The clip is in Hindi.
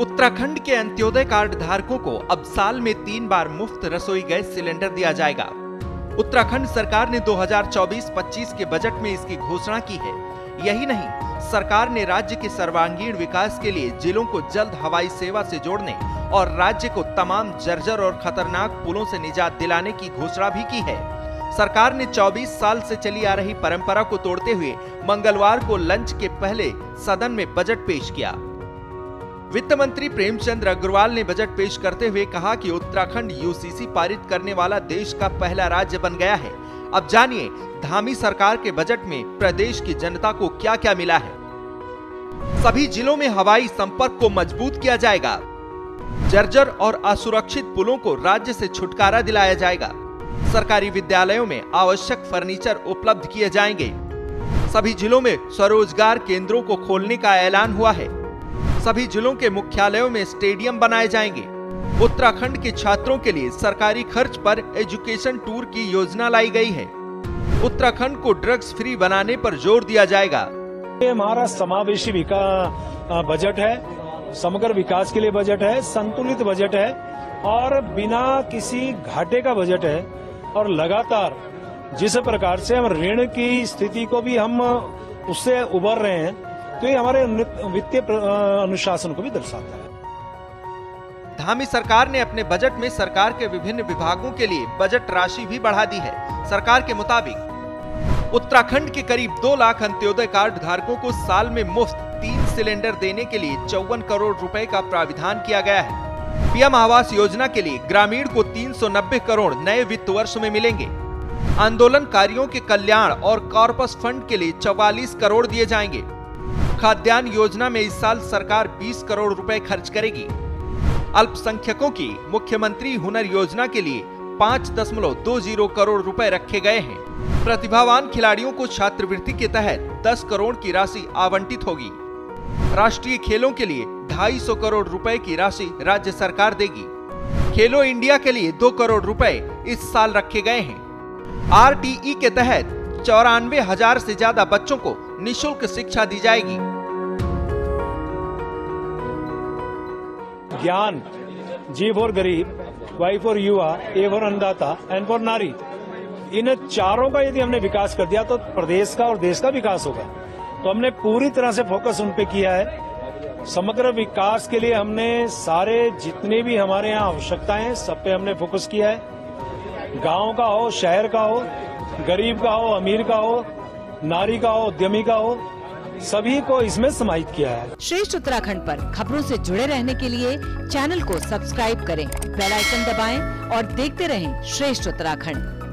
उत्तराखंड के अंत्योदय कार्ड धारकों को अब साल में तीन बार मुफ़्त रसोई गैस सिलेंडर दिया जाएगा। उत्तराखंड सरकार ने 2024-25 के बजट में इसकी घोषणा की है। यही नहीं, सरकार ने राज्य के सर्वांगीण विकास के लिए जिलों को जल्द हवाई सेवा से जोड़ने और राज्य को तमाम जर्जर और खतरनाक पुलों से निजात दिलाने की घोषणा भी की है। सरकार ने 24 साल से चली आ रही परंपरा को तोड़ते हुए मंगलवार को लंच के पहले सदन में बजट पेश किया। वित्त मंत्री प्रेमचंद्र अग्रवाल ने बजट पेश करते हुए कहा कि उत्तराखंड यूसीसी पारित करने वाला देश का पहला राज्य बन गया है। अब जानिए, धामी सरकार के बजट में प्रदेश की जनता को क्या क्या मिला है। सभी जिलों में हवाई संपर्क को मज़बूत किया जाएगा। जर्जर और असुरक्षित पुलों को राज्य से छुटकारा दिलाया जाएगा। सरकारी विद्यालयों में आवश्यक फर्नीचर उपलब्ध किए जाएँगे। सभी जिलों में स्वरोजगार केंद्रों को खोलने का ऐलान हुआ है। सभी जिलों के मुख्यालयों में स्टेडियम बनाए जाएँगे। उत्तराखंड के छात्रों के लिए सरकारी खर्च पर एजुकेशन टूर की योजना लाई गई है। उत्तराखंड को ड्रग्स फ्री बनाने पर ज़ोर दिया जाएगा। ये हमारा समावेशी विकास बजट है, समग्र विकास के लिए बजट है, संतुलित बजट है, और बिना किसी घाटे का बजट है, और लगातार जिस प्रकार से हम ऋण की स्थिति को भी हम उससे उबर रहे हैं तो ये हमारे वित्तीय अनुशासन को भी दर्शाता है। धामी सरकार ने अपने बजट में सरकार के विभिन्न विभागों के लिए बजट राशि भी बढ़ा दी है। सरकार के मुताबिक, उत्तराखंड के करीब दो लाख अंत्योदय कार्ड धारकों को साल में मुफ़्त तीन सिलेंडर देने के लिए चौवन करोड़ रुपए का प्राविधान किया गया है। पीएम आवास योजना के लिए ग्रामीण को 390 करोड़ नए वित्त वर्ष में मिलेंगे। आंदोलनकारियों के कल्याण और कॉर्पस फंड के लिए चौवालीस करोड़ दिए जाएँगे। खाद्यान्न योजना में इस साल सरकार 20 करोड़ रुपए खर्च करेगी। अल्पसंख्यकों की मुख्यमंत्री हुनर योजना के लिए पाँच दशमलव दो ज़ीरो करोड़ रुपए रखे गए हैं। प्रतिभावान खिलाड़ियों को छात्रवृत्ति के तहत 10 करोड़ की राशि आवंटित होगी। राष्ट्रीय खेलों के लिए 250 करोड़ रुपए की राशि राज्य सरकार देगी। खेलो इंडिया के लिए दो करोड़ रुपए इस साल रखे गए हैं। आरटीई के तहत चौरानवे हज़ार से ज़्यादा बच्चों को निशुल्क शिक्षा दी जाएगी। ज्ञान जी फॉर गरीब वाई फॉर युवा ए फॉर अन्नदाता एंड फॉर नारी इन चारों का यदि हमने विकास कर दिया तो प्रदेश का और देश का विकास होगा। तो हमने पूरी तरह से फोकस उन पे किया है। समग्र विकास के लिए हमने सारे जितने भी हमारे यहाँ आवश्यकताएँ सब पे हमने फोकस किया है। गाँव का हो, शहर का हो, गरीब का हो, अमीर का हो नारी का हो, उद्यमी का हो, सभी को इसमें समाहित किया है। श्रेष्ठ उत्तराखंड पर खबरों से जुड़े रहने के लिए चैनल को सब्सक्राइब करें, बेल आइकन दबाएँ और देखते रहें श्रेष्ठ उत्तराखंड।